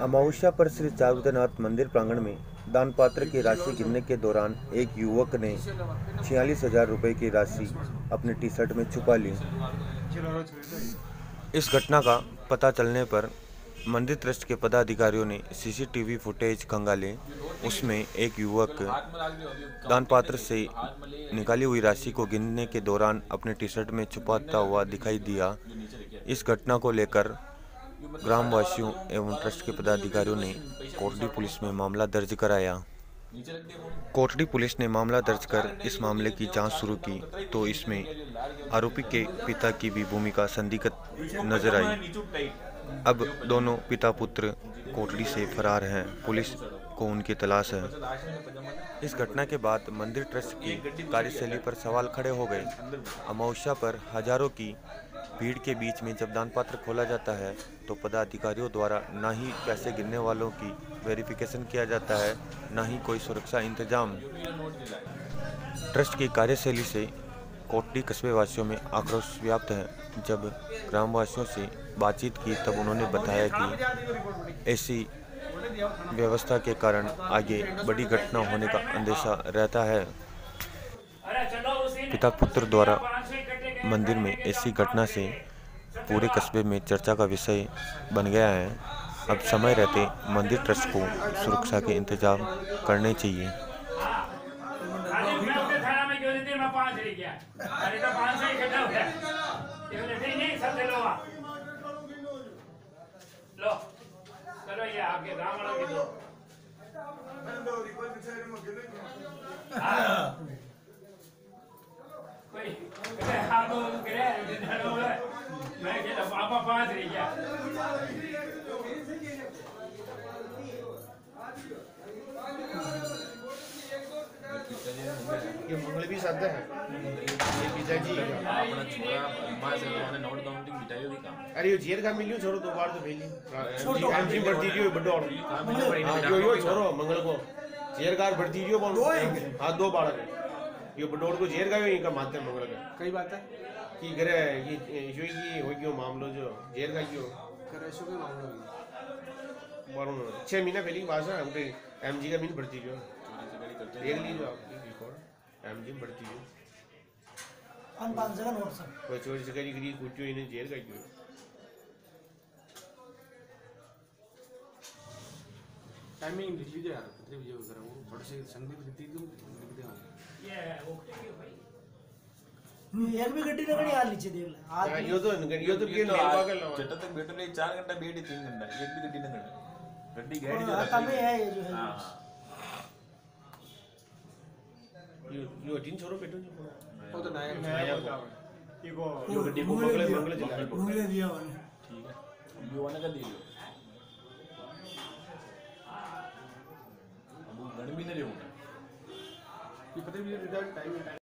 अमावस्या पर श्री चारुदनाथ मंदिर प्रांगण में दान पात्र की राशि गिनने के दौरान एक युवक ने छियालीस हज़ार रुपये की राशि अपने टी शर्ट में छुपा ली। इस घटना का पता चलने पर मंदिर ट्रस्ट के पदाधिकारियों ने सीसीटीवी फुटेज खंगाले उसमें एक युवक दान पात्र से निकाली हुई राशि को गिनने के दौरान अपने टी शर्ट में छुपाता हुआ दिखाई दिया। इस घटना को लेकर ग्रामवासियों एवं ट्रस्ट के पदाधिकारियों ने कोटडी पुलिस में मामला दर्ज कराया। कोटडी पुलिस ने मामला दर्ज कर इस मामले की जाँच शुरू की तो इसमें आरोपी के पिता की भी भूमिका संदिग्ध नज़र आई। अब दोनों पिता पुत्र कोटड़ी से फरार हैं। पुलिस को उनकी तलाश है। इस घटना के बाद मंदिर ट्रस्ट की कार्यशैली पर सवाल खड़े हो गए। अमावस्या पर हज़ारों की भीड़ के बीच में जब दान पात्र खोला जाता है तो पदाधिकारियों द्वारा न ही पैसे गिनने वालों की वेरिफिकेशन किया जाता है, न ही कोई सुरक्षा इंतज़ाम। ट्रस्ट की कार्यशैली से कोटडी कस्बे वासियों में आक्रोश व्याप्त है। जब ग्रामवासियों से बातचीत की, तब उन्होंने बताया कि ऐसी व्यवस्था के कारण आगे बड़ी घटना होने का अंदेशा रहता है। पिता पुत्र द्वारा मंदिर में ऐसी घटना से पूरे कस्बे में चर्चा का विषय बन गया है। अब समय रहते मंदिर ट्रस्ट को सुरक्षा के इंतज़ाम करने चाहिए। आपके गाँव के दो है ये पिताजी अपना छोरा माँ से नोट काउंटिंग भी काम अरे यो जेर का मिलियो छोरो दो बार तो भेली छोरो काम जी तो बढ़ती जो बड़ो और हाँ, हाँ, हाँ, यो यो छोरो मंगल को। जेर का बढ़ती जो हाँ दो बार है। यो बड्डोड़ को जेर का इनका हैं मंगल का कई बात है। की करे ये यो की हो गयो मामलो जो जेर का क्यों करे शो के मामला भी। वरुण छह महीना पहले की बात है हमको एमजी का मिल बढ़ती रियो देख लीजिए आप रिकॉर्ड एमजी बढ़ती रियो हम पाँच जगह नोट सर। कोई चोरी से करी कुटियो इन्हें जेल का क्यों टाइमिंग लिख लीजिए यार कितने बजे वगैरह वो थोड़े से संदीप लिख दीजिए लिख दे हम ये ओके क्यों भाई एक भी गड्डी लगनी हाल नीचे देख ले हाथ यो तो यो तो के लो चट्टा तक बैठो नहीं 4 घंटा बैठ 3 घंटा एक भी गड्डी नहीं गड्डी गाड़ी जो कमी है ये जो है यो यो तीन छोरो बैठो जो वो तो नया नया को यो गड्डी को मंगले मंगले जिला मंगले दिया वाले ठीक है यो वाला का दे दो अब गणमी ने लेऊँगा ये पता भी रिज़ल्ट टाइम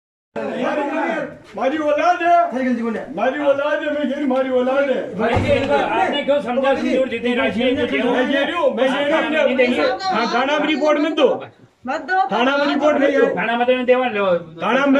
टाइम मारी औलाद है मारी औलाद है मैं कह रही मारी औलाद है भाई जी, इनको आपने क्यों समझा सिंदूर जितनी राशि है मुझे मैं कह रही हूँ मैं कह रही हूँ हाँ थाना में रिपोर्ट में दो मत दो थाना में रिपोर्ट में दो खाना मतलब देवा लो थाना में